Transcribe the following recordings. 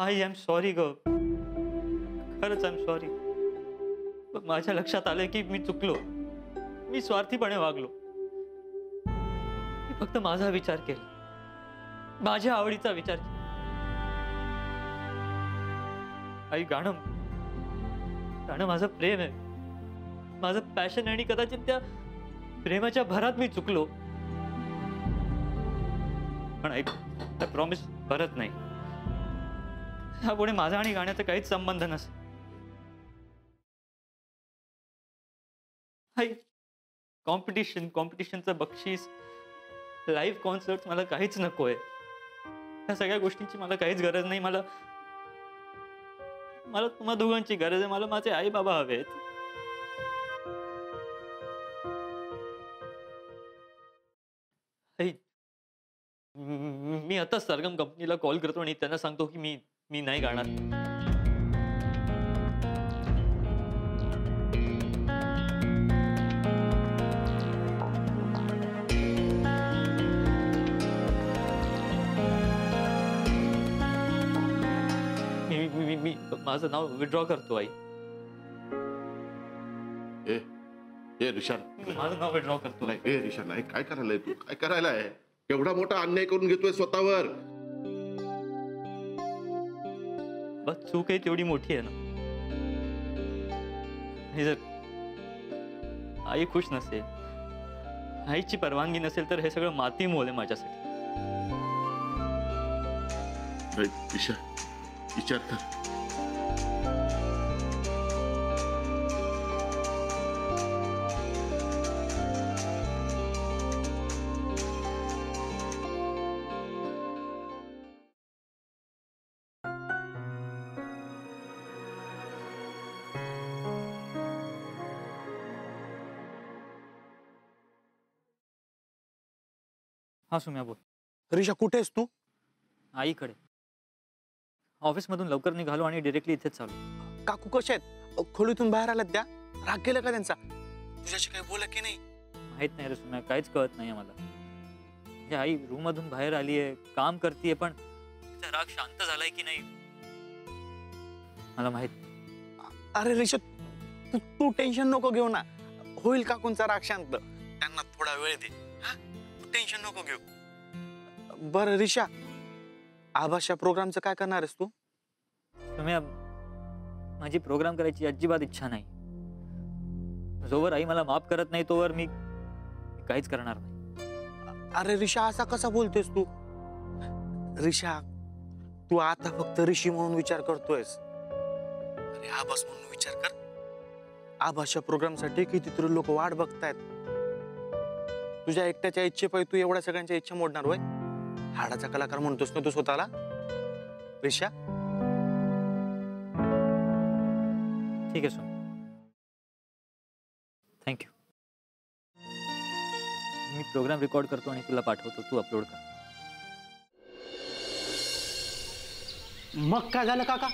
I am sorry ग. खरंच I am sorry माझ्या लक्षात आलं की मी चुकलो. मी स्वार्थीपणे वागलो. मी फक्त माझा विचार केला. माझ्या आवडीचा विचार केला. आई गाणं. गाणं माझं प्रेम आहे. माझं पॅशन आणि कदाचित त्या प्रेमाच्या भरात मी चुकलो. पण ऐक प्रॉमिस भरत नाही. त्यापुढे माझा आणि गाण्याचा काहीच संबंध नसे. हाय कॉम्पिटिशन कॉम्पिटिशनचं बक्षीस लाईव्ह कॉन्सर्ट मला काहीच नको आहे ह्या सगळ्या गोष्टींची मला काहीच गरज नाही. मला मला तुम्हा दोघांची गरज आहे. मला माझे आई बाबा हवे आहेत मी आता सरगम कंपनीला कॉल करतो आणि त्यांना सांगतो की मी मी नाही गाणार. मी मी मी- मी माझं नाव विड्रॉ करतो आई. ए ए रिशान. माझं नाव विड्रॉ करतो नाही ए रिशान नाही काय करायलाय तू? काय करायला आहे एवढा मोठा अन्याय करून घेतोय स्वतःवर. बस चूक आहे तेवढी मोठी आहे ना. आणि जर आई खुश नसेल आईची परवानगी नसेल तर हे सगळं माती मोल आहे माझ्यासाठी. नाही, विचार कर. हा सुम्या बोल. रिशा कुठे आहेस तू? आईकडे ऑफिसमधून लवकर निघालो आणि डिरेक्टली इथेच चालू काकू कशा आहेत? खोलीतून बाहेर आल्यात त्या? राग केला का त्यांचा? तुझ्याशी काही बोला की नाही? माहीत नाही रे सुम्या काहीच कळत नाही मला. म्हणजे आई रूम मधून बाहेर आली आहे काम करते पण तिचा राग शांत झालाय की नाही? मला माहीत अरे रिशा तू तू टेन्शन नको घेऊ ना. होईल काकूंचा राग शांत. त्यांना थोडा वेळ दे. हा टेन्शन नको घेऊ. बरं रिशा आभाषा प्रोग्रामचं काय करणार आहेस तू? सुम्या माझी प्रोग्राम करायची अजिबात इच्छा नाही. जोवर आई मला माफ़ करत नाही तोवर मी मी काहीच करणार नाही. अरे रिशा असा कसा बोलतोयस तू? रिशा तू आता फक्त ऋषी म्हणून विचार करतोयस. अरे आभास म्हणून विचार कर. आभासच्या प्रोग्राम साठी कितीतरी लोक वाट बघतायत. तुझ्या एकट्याच्या इच्छेपायी तू एवढ्या सगळ्यांच्या इच्छा मोडणार होय? हाडाचा कलाकार म्हणतोस ना तू स्वतःला? रिशा? ठीक आहे सुम्या थँक्यू मी प्रोग्राम रेकॉर्ड करतो आणि तुला पाठवतो. तू अपलोड कर. मग काय झालं काका?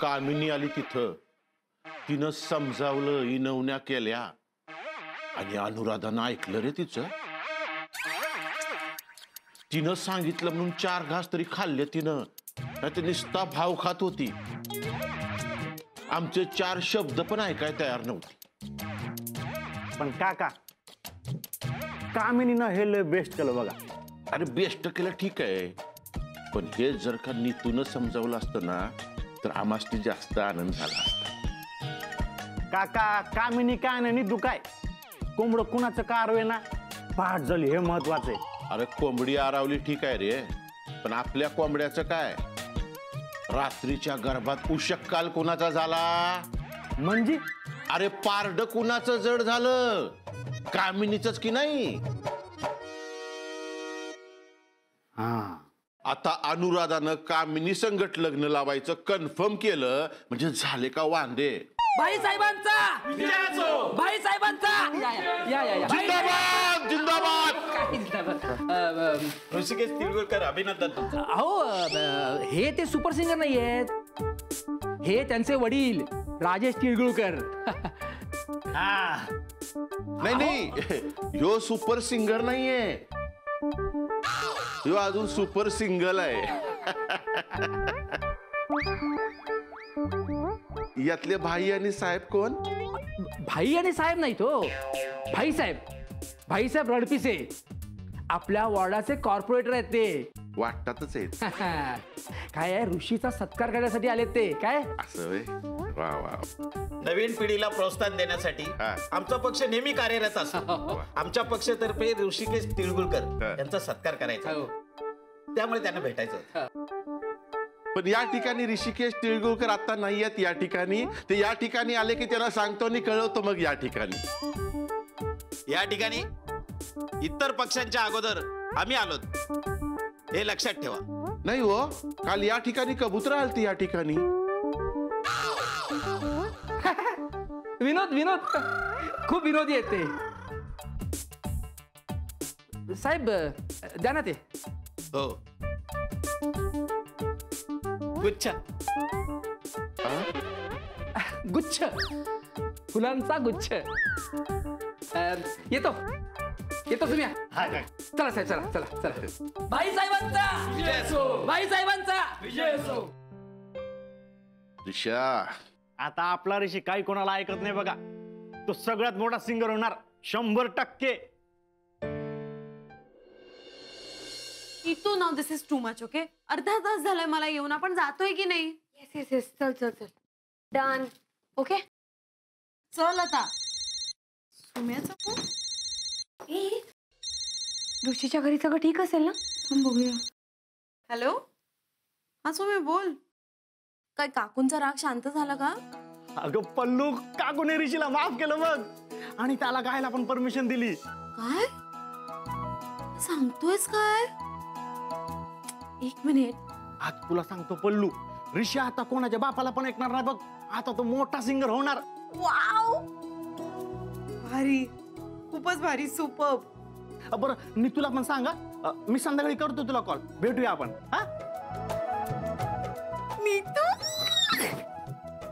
कामिनी आली तिथं. तिनं समजावलं इनवण्या केल्या. आणि अनुराधानं ऐकलं रे तिचं. तिनं सांगितलं म्हणून चार घास तरी खाल्ले तिनं. नाही निस्ता भाव खात होती. आमचे चार शब्द पण ऐकाय तयार नव्हती. पण काका कामिनीनं हे लय बेस्ट केलं बघा. अरे बेस्ट केलं ठीक आहे. पण हे जर का नीतून समजावलं असतं ना तर आमासनी जास्त आनंद झाला असता. काका कामिनी काय नाही तू काय? कोंबड कुणाचं कारवे ना पाठ झाली हे महत्वाचं आहे. अरे कोंबडी आरावली ठीक आहे रे. पण आपल्या कोंबड्याचं काय? रात्रीच्या गर्भात उशक काल कुणाचा झाला? म्हणजे? अरे पारड कुणाचं जड झालं? कामिनीच की नाही? हा. आता अनुराधानं कामिनी संगट लग्न लावायचं कन्फर्म केलं. म्हणजे झाले का वांदे? भाई साहेबांचा भाई साहेबांचा या या या या. जिंदाबाद! जिंदाबाद! ऋषिकेश तिळगुळकर अभिनंदन. अहो अ, हे ते सुपर सिंगर नाही आहेत हे त्यांचे वडील राजेश तिळगुळकर. हा. नाही नाही. ह्यो सुपर सिंगर नाहीये. ह्यो अजून सुपर सिंगल आहे. यातले भाई आणि साहेब कोण? भाई आणि साहेब नाही तो भाई साहेब. भाई साहेब रणपिसे आपल्या वॉर्डाचे कॉर्पोरेटर आहेत ते. वाटतातच आहेत. काय आहे? ऋषीचा सत्कार करण्यासाठी आलेत ते. काय? असं वा वा. नवीन पिढीला प्रोत्साहन देण्यासाठी हा. आमचा पक्ष नेहमी कार्यरत असतो. आमच्या पक्षातर्फे ऋषिकेश तिळगुळकर हा. यांचा सत्कार करायचा. हो. त्यामुळे त्यांना भेटायचं होतं. पण या ठिकाणी ऋषिकेश तिळगुळकर आता नाही आहेत या ठिकाणी. ते या ठिकाणी आले की त्याला सांगतो आणि कळवतो मग या ठिकाणी. या ठिकाणी इतर पक्षांच्या अगोदर आम्ही आलोत. हे लक्षात ठेवा. नाही हो काल या ठिकाणी कबूतर आलती या ठिकाणी. विनोद विनोद. खूप विनोदी आहेत ते. साहेब द्या ना ते. हो. गुच्छ. गुच्छ. फुलांचा गुच्छ. येतो. येतो तुम्ही. चला साहेब चला चला चला. भाई साहेबांचा. भाई साहेबांचा. विजय असो. दिशा. आता आपला ऋषी काही कोणाला ऐकत नाही बघा. तो सगळ्यात मोठा सिंगर होणार. शंभर टक्के. इतो नाव this is too much okay अर्धा तास झालाय मला येऊन. आपण जातोय की नाही? येस येस येस चल चल चल. डन ओके चल आता. सुम्याचं फोन ऋषीच्या घरी सगळं ठीक असेल ना? बघूया. हॅलो हा सुमे बोल. काय काकूंचा राग शांत झाला का? अगं पल्लू काकूने ऋषीला माफ केलं मग आणि त्याला गायला पण परमिशन दिली. काय? सांगतोयस काय? एक मिनिट. आज तुला सांगतो पल्लू ऋषी आता कोणाच्या बापाला पण ऐकणार नाही बघ. आता तो मोठा सिंगर होणार. वाव! भारी. खूपच भारी सुपर बरं मी तुला पण सांगा अ, मी संध्याकाळी करतो तुला कॉल भेटूया आपण हा? मी तू?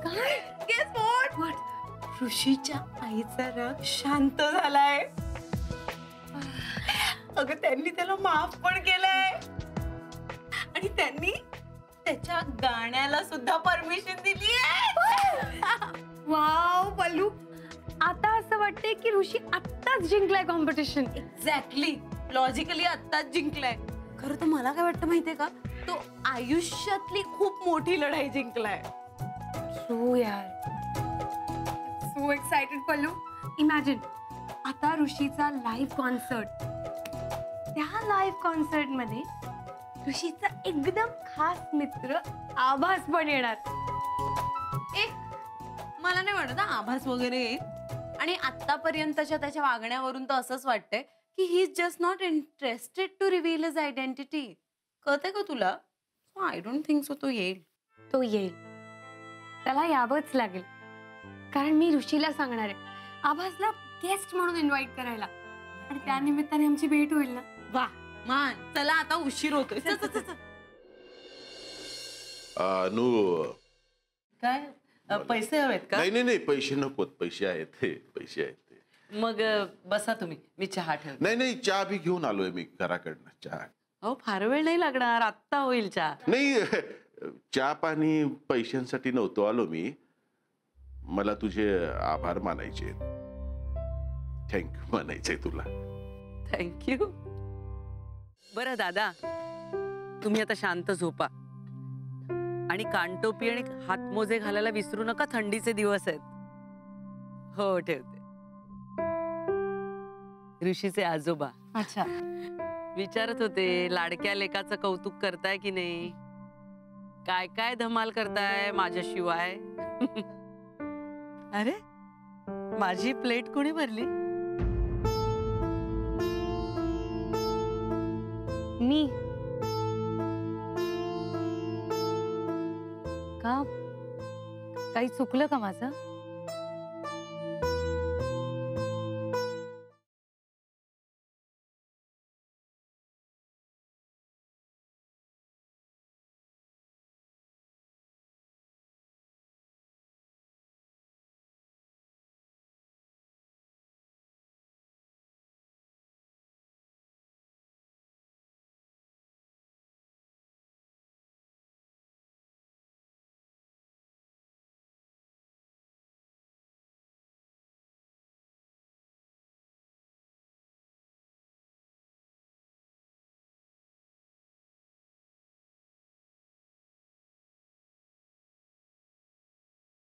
काय? गेस व्हॉट ऋषीच्या आईचा राग शांत झालाय. अगं त्यांनी त्याला माफ पण केलंय. त्यांनी त्याच्या गाण्याला सुद्धा परमिशन दिली वाव पल्लू. आता असं वाटतंय की ऋषी आत्ताच जिंकलाय कॉम्पिटिशन एक्झॅक्टली लॉजिकली आत्ताच जिंकलाय. खरं तर मला काय वाटतं माहितीये का? तो आयुष्यातली खूप मोठी लढाई जिंकलाय. सो यार. So excited Pallu. इमॅजिन आता ऋषीचा लाईव्ह कॉन्सर्ट त्या लाईव्ह कॉन्सर्टमध्ये ऋषीचा एकदम खास मित्र आभास पण येणार. ए मला नाही वाटत हा आभास वगैरे येईल. आणि आतापर्यंतच्या त्याच्या वागण्यावरून तर असंच वाटतंय की he is just not interested to reveal his identity कळतंय का तुला? आय डोंट थिंक सो तो येईल. तो येईल. त्याला यावंच लागेल. कारण मी ऋषीला सांगणार आहे. आभासला गेस्ट म्हणून इन्व्हाइट करायला. आणि त्या निमित्ताने आमची भेट होईल ना? वा मान चला आता उशीर होतोय. चल, चल, चल, चल. अनु काय? अ, पैसे हवेत का? नाही नाही नाही पैसे नकोत. पैसे आहेत हे पैसे आहेत. मग अ, बसा तुम्ही. मी चहा ठेवते. नाही नाही चहा बी घेऊन आलोय मी घराकडनं चहा. अहो फार वेळ नाही लागणार. आत्ता होईल चहा. नाही चहा पाणी पैशांसाठी नव्हतो आलो मी. मला तुझे आभार मानायचे थँक्यू मानायचंय तुला. थँक्यू बरं दादा. तुम्ही आता शांत झोपा. आणि कानटोपी आणि हातमोजे घालायला विसरू नका थंडीचे दिवस आहेत. हो ठेवते. ऋषीचे आजोबा. अच्छा. विचारत होते लाडक्या लेकाचं कौतुक करताय की नाही? काय काय धमाल करताय माझ्याशिवाय? अरे माझी प्लेट कोणी भरली? मी. का? काही चुकलं का माझं?